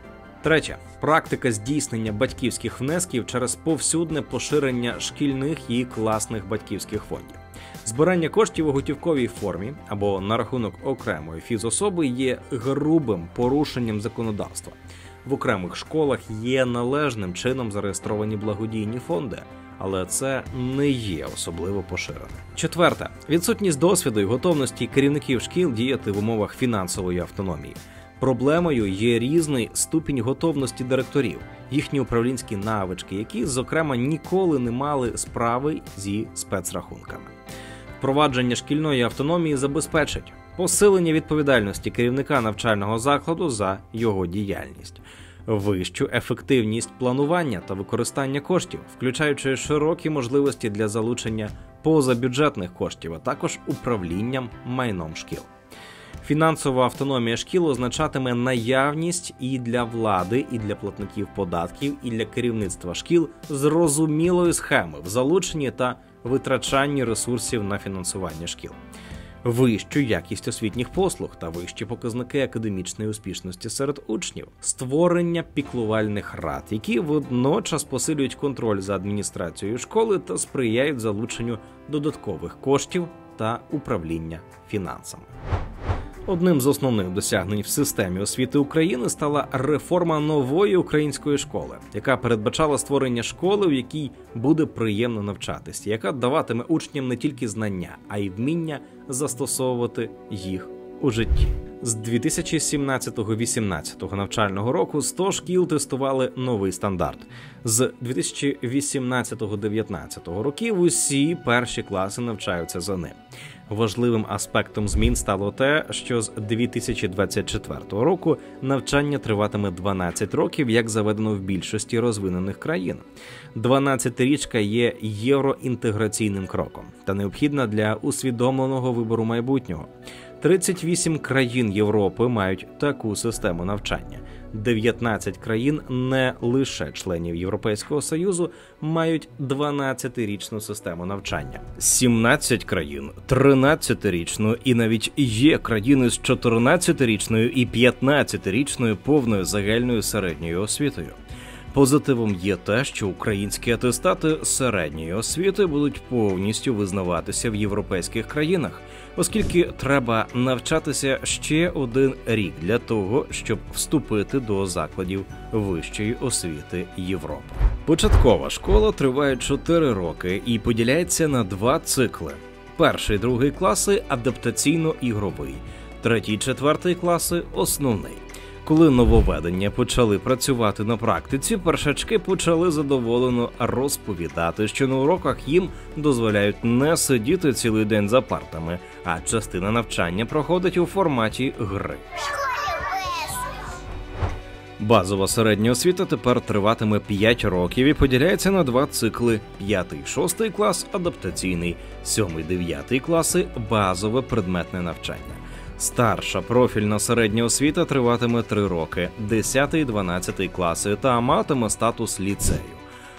Третє практика здійснення батьківських внесків через повсюдне поширення шкільних і класних батьківських фондів. Збирання коштів у готівковій формі або на рахунок окремої фізособи є грубим порушенням законодавства. В окремих школах є належним чином зареєстровані благодійні фонди, але це не є особливо поширено. Четверте відсутність досвіду і готовності керівників шкіл діяти в умовах фінансової автономії. Проблемою є різний ступінь готовності директорів, їхні управлінські навички, які, зокрема, ніколи не мали справи зі спецрахунками. Впровадження шкільної автономії забезпечить посилення відповідальності керівника навчального закладу за його діяльність, вищу ефективність планування та використання коштів, включаючи широкі можливості для залучення позабюджетних коштів, а також управлінням майном шкіл. Фінансова автономія шкіл означатиме наявність і для влади, і для платників податків, і для керівництва шкіл зрозумілої схеми в залученні та витрачанні ресурсів на фінансування шкіл, вищу якість освітніх послуг та вищі показники академічної успішності серед учнів, створення піклувальних рад, які водночас посилюють контроль за адміністрацією школи та сприяють залученню додаткових коштів та управління фінансами. Одним з основних досягнень в системі освіти України стала реформа нової української школи, яка передбачала створення школи, в якій буде приємно навчатися, яка даватиме учням не тільки знання, а й вміння застосовувати їх у житті. З 2017-18 навчального року 100 шкіл тестували новий стандарт. З 2018-19 років усі перші класи навчаються за ним. Важливим аспектом змін стало те, що з 2024 року навчання триватиме 12 років, як заведено в більшості розвинених країн. 12-річка є євроінтеграційним кроком та необхідна для усвідомленого вибору майбутнього. 38 країн Європи мають таку систему навчання. 19 країн, не лише членів Європейського союзу, мають 12-річну систему навчання. 17 країн 13-річну, і навіть є країни з 14-річною і 15-річною повною загальною середньою освітою. Позитивом є те, що українські атестати середньої освіти будуть повністю визнаватися в європейських країнах, оскільки треба навчатися ще один рік для того, щоб вступити до закладів вищої освіти Європи. Початкова школа триває 4 роки і поділяється на два цикли: перший другий класи адаптаційно-ігровий, третій, четвертий класи основний. Коли нововведення почали працювати на практиці, першачки почали задоволено розповідати, що на уроках їм дозволяють не сидіти цілий день за партами, а частина навчання проходить у форматі гри. Базова середня освіта тепер триватиме 5 років і поділяється на два цикли: 5-6 клас адаптаційний, 7-9 класи базове предметне навчання. Старша профільна середня освіта триватиме 3 роки, 10-12 класи та матиме статус ліцею.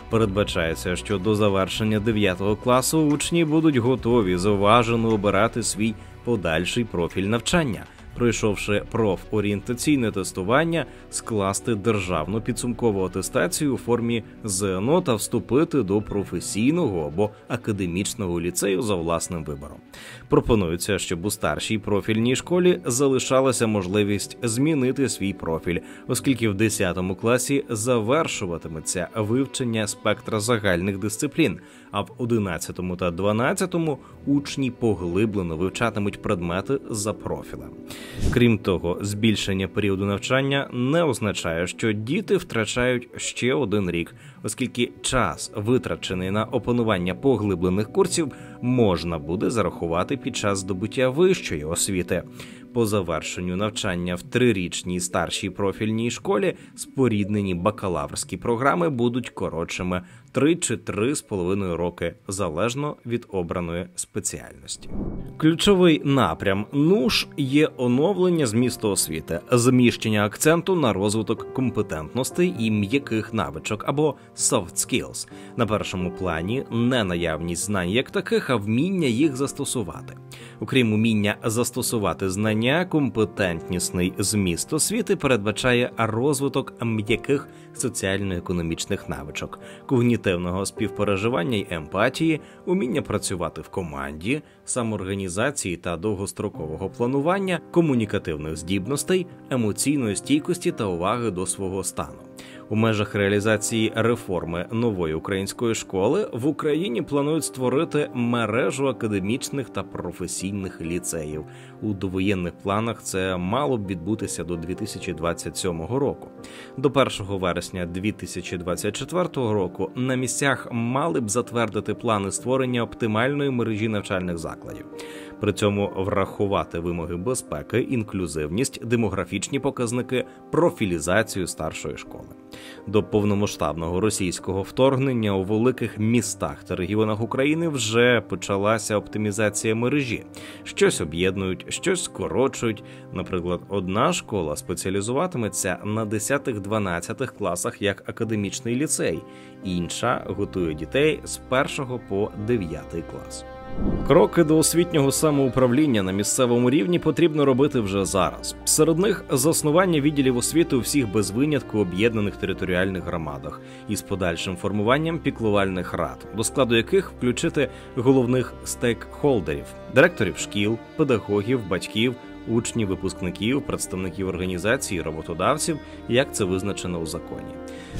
Передбачається, що до завершення 9 класу учні будуть готові зауважено обирати свій подальший профіль навчання пройшовши профорієнтаційне тестування, скласти державну підсумкову атестацію у формі ЗНО та вступити до професійного або академічного ліцею за власним вибором. Пропонується, щоб у старшій профільній школі залишалася можливість змінити свій профіль, оскільки в 10 класі завершуватиметься вивчення спектра загальних дисциплін а в 11 та 12 учні поглиблено вивчатимуть предмети за профілем. Крім того, збільшення періоду навчання не означає, що діти втрачають ще один рік, оскільки час, витрачений на опанування поглиблених курсів, можна буде зарахувати під час здобуття вищої освіти по завершенню навчання в трирічній старшій профільній школі споріднені бакалаврські програми будуть коротшими 3 чи 3,5 роки залежно від обраної спеціальності. Ключовий напрям НУШ є оновлення змісту освіти, зміщення акценту на розвиток компетентностей і м'яких навичок або soft skills. На першому плані не наявність знань як таких, а вміння їх застосувати. Окрім уміння застосувати знання, компетентнісний зміст освіти передбачає розвиток м'яких соціально-економічних навичок, когнітивного співпереживання й емпатії, уміння працювати в команді, самоорганізації та довгострокового планування, комунікативних здібностей, емоційної стійкості та уваги до свого стану. У межах реалізації реформи нової української школи в Україні планують створити мережу академічних та професійних ліцеїв. У довоєнних планах це мало б відбутися до 2027 року. До 1 вересня 2024 року на місцях мали б затвердити плани створення оптимальної мережі навчальних закладів при цьому врахувати вимоги безпеки, інклюзивність, демографічні показники, профілізацію старшої школи. До повномасштабного російського вторгнення у великих містах та регіонах України вже почалася оптимізація мережі. Щось об'єднують, щось скорочують. Наприклад, одна школа спеціалізуватиметься на 10-12 класах як академічний ліцей, інша готує дітей з 1 по 9 клас. Кроки до освітнього самоуправління на місцевому рівні потрібно робити вже зараз. Серед них заснування відділів освіти у всіх без винятку об'єднаних територіальних громадах із подальшим формуванням піклувальних рад, до складу яких включити головних стейкхолдерів, директорів шкіл, педагогів, батьків, учнів, випускників, представників організацій, роботодавців, як це визначено у законі.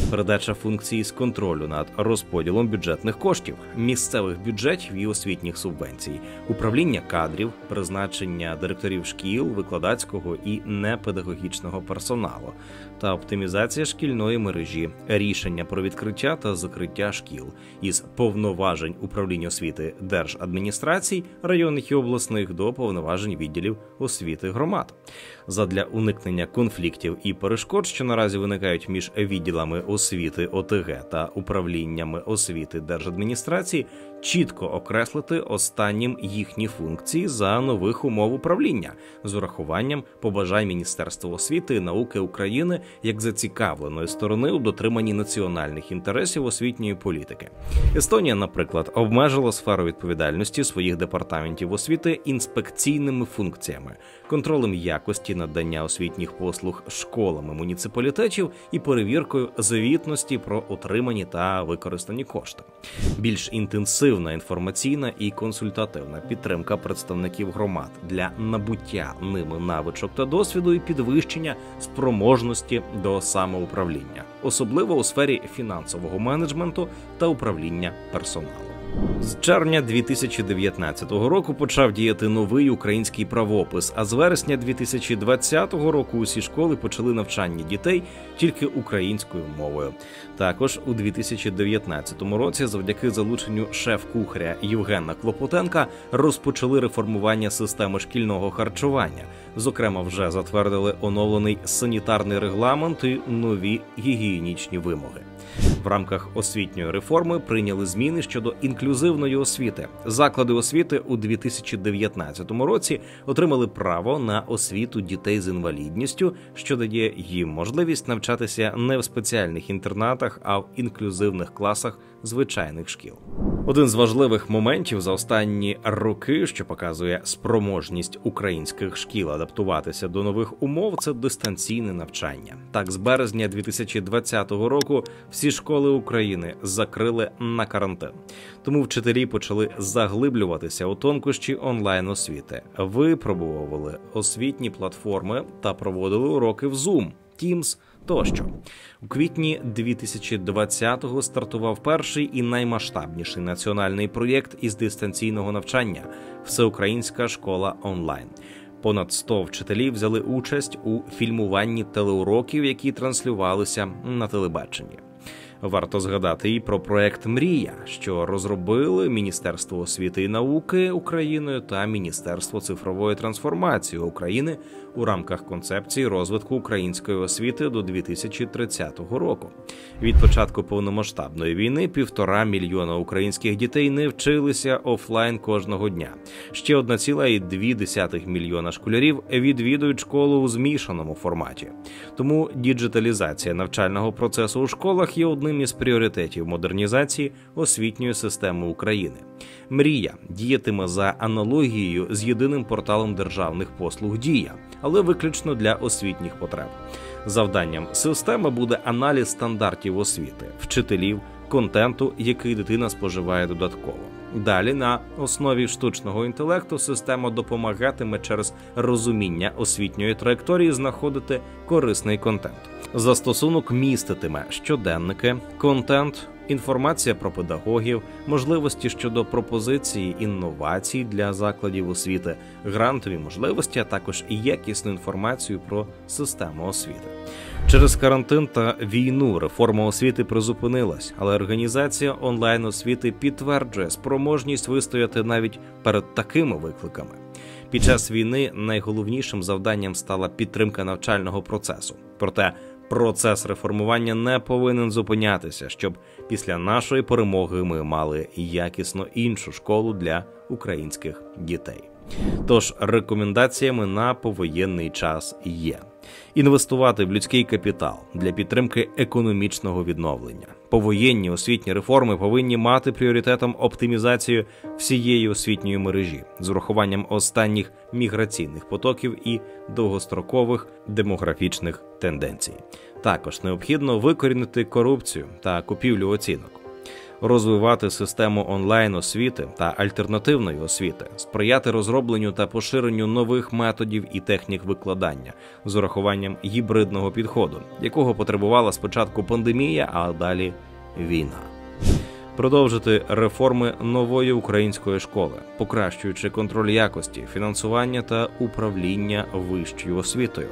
Передача функції з контролю над розподілом бюджетних коштів, місцевих бюджетів і освітніх субвенцій, управління кадрів, призначення директорів шкіл, викладацького і непедагогічного персоналу, та оптимізація шкільної мережі, рішення про відкриття та закриття шкіл із повноважень управління освіти держадміністрацій районних і обласних до повноважень відділів освіти громад. Задля уникнення конфліктів і перешкод, що наразі виникають між відділами освіти ОТГ та управліннями освіти держадміністрації, чітко окреслити останнім їхні функції за нових умов управління з урахуванням побажань Міністерства освіти і науки України як зацікавленої сторони у дотриманні національних інтересів освітньої політики. Естонія, наприклад, обмежила сферу відповідальності своїх департаментів освіти інспекційними функціями, контролем якості надання освітніх послуг школами муніципалітетів і перевіркою звітності про отримані та використані кошти. Більш інтенсивна інформаційна і консультативна підтримка представників громад для набуття ними навичок та досвіду і підвищення спроможності до самоуправління, особливо у сфері фінансового менеджменту та управління персоналом. З червня 2019 року почав діяти новий український правопис. А з вересня 2020 року усі школи почали навчання дітей тільки українською мовою. Також у 2019 році, завдяки залученню шеф-кухаря Євгена Клопотенка, розпочали реформування системи шкільного харчування. Зокрема, вже затвердили оновлений санітарний регламент і нові гігієнічні вимоги. В рамках освітньої реформи прийняли зміни щодо інклюзивної освіти. Заклади освіти у 2019 році отримали право на освіту дітей з інвалідністю, що дає їм можливість навчатися не в спеціальних інтернатах, а в інклюзивних класах звичайних шкіл. Один з важливих моментів за останні роки, що показує спроможність українських шкіл адаптуватися до нових умов, це дистанційне навчання. Так, з березня 2020 року всі школи України закрили на карантин, тому вчителі почали заглиблюватися у тонкощі онлайн освіти, випробували освітні платформи та проводили уроки в Zoom, Teams тощо. У квітні 2020-го стартував перший і наймасштабніший національний проєкт із дистанційного навчання Всеукраїнська школа онлайн. Понад 100 вчителів взяли участь у фільмуванні телеуроків, які транслювалися на телебаченні. Варто згадати і про проект Мрія, що розробили Міністерство освіти і науки України та Міністерство цифрової трансформації України у рамках концепції розвитку української освіти до 2030 року. Від початку повномасштабної війни півтора мільйона українських дітей не вчилися офлайн кожного дня. Ще 1,2 мільйона школярів відвідують школу у змішаному форматі. Тому діджиталізація навчального процесу у школах є одним із пріоритетів модернізації освітньої системи України. Мрія діятиме за аналогією з єдиним порталом державних послуг Дія, але виключно для освітніх потреб. Завданням системи буде аналіз стандартів освіти, вчителів, контенту, який дитина споживає додатково. Далі на основі штучного інтелекту система допомагатиме через розуміння освітньої траєкторії знаходити корисний контент. Застосунок міститиме щоденники, контент, інформація про педагогів, можливості щодо пропозиції інновацій для закладів освіти, грантові можливості, а також і якісну інформацію про систему освіти. Через карантин та війну реформа освіти призупинилась, але організація онлайн освіти підтверджує спроможність вистояти навіть перед такими викликами. Під час війни найголовнішим завданням стала підтримка навчального процесу. Проте процес реформування не повинен зупинятися, щоб після нашої перемоги ми мали якісно іншу школу для українських дітей. Тож рекомендаціями на повоєнний час є інвестувати в людський капітал для підтримки економічного відновлення. Повоєнні освітні реформи повинні мати пріоритетом оптимізацію всієї освітньої мережі з урахуванням останніх міграційних потоків і довгострокових демографічних тенденцій. Також необхідно викорінити корупцію та купівлю оцінок розвивати систему онлайн освіти та альтернативної освіти, сприяти розробленню та поширенню нових методів і технік викладання з урахуванням гібридного підходу, якого потребувала спочатку пандемія, а далі війна. Продовжити реформи нової української школи, покращуючи контроль якості, фінансування та управління вищою освітою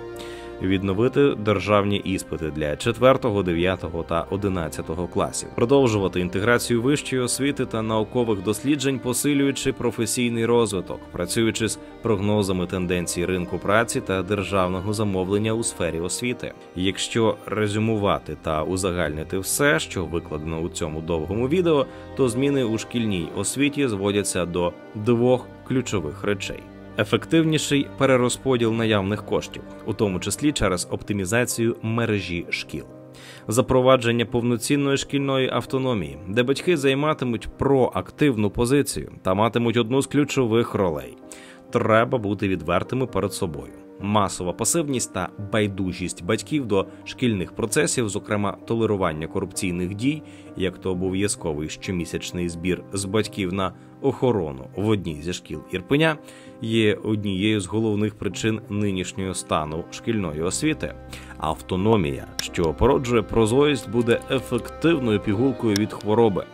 відновити державні іспити для 4, 9 та 11 класів, продовжувати інтеграцію вищої освіти та наукових досліджень, посилюючи професійний розвиток, працюючи з прогнозами тенденцій ринку праці та державного замовлення у сфері освіти. Якщо резюмувати та узагальнити все, що викладено у цьому довгому відео, то зміни у шкільній освіті зводяться до двох ключових речей. Ефективніший перерозподіл наявних коштів, у тому числі через оптимізацію мережі шкіл, запровадження повноцінної шкільної автономії, де батьки займатимуть проактивну позицію та матимуть одну з ключових ролей. Треба бути відвертими перед собою. Масова пасивність та байдужість батьків до шкільних процесів, зокрема толерування корупційних дій, як то обов'язковий щомісячний збір з батьків на охорону в одній зі шкіл Ірпеня, є однією з головних причин нинішнього стану шкільної освіти. Автономія, що породжує прозорість, буде ефективною пігулкою від хвороби.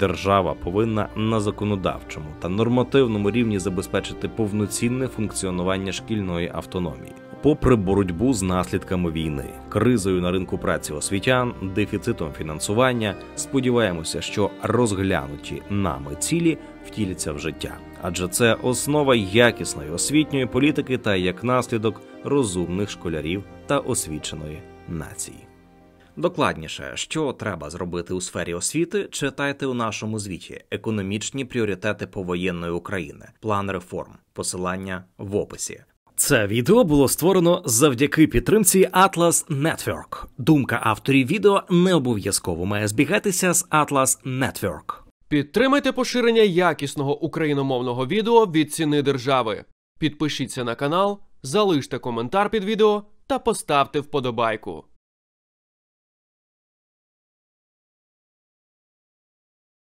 Держава повинна на законодавчому та нормативному рівні забезпечити повноцінне функціонування шкільної автономії. Попри боротьбу з наслідками війни, кризою на ринку праці освітян, дефіцитом фінансування, сподіваємося, що розглянуті нами цілі втіляться в життя, адже це основа якісної освітньої політики та як наслідок розумних школярів та освіченої нації. Докладніше, що треба зробити у сфері освіти, читайте у нашому звіті Економічні пріоритети повоєнної України, план реформ, посилання в описі. Це відео було створено завдяки підтримці Atlas Network. Думка авторів відео не обов'язково має збігатися з Atlas Network. Підтримайте поширення якісного україномовного відео від ціни держави. Підпишіться на канал, залиште коментар під відео та поставте вподобайку.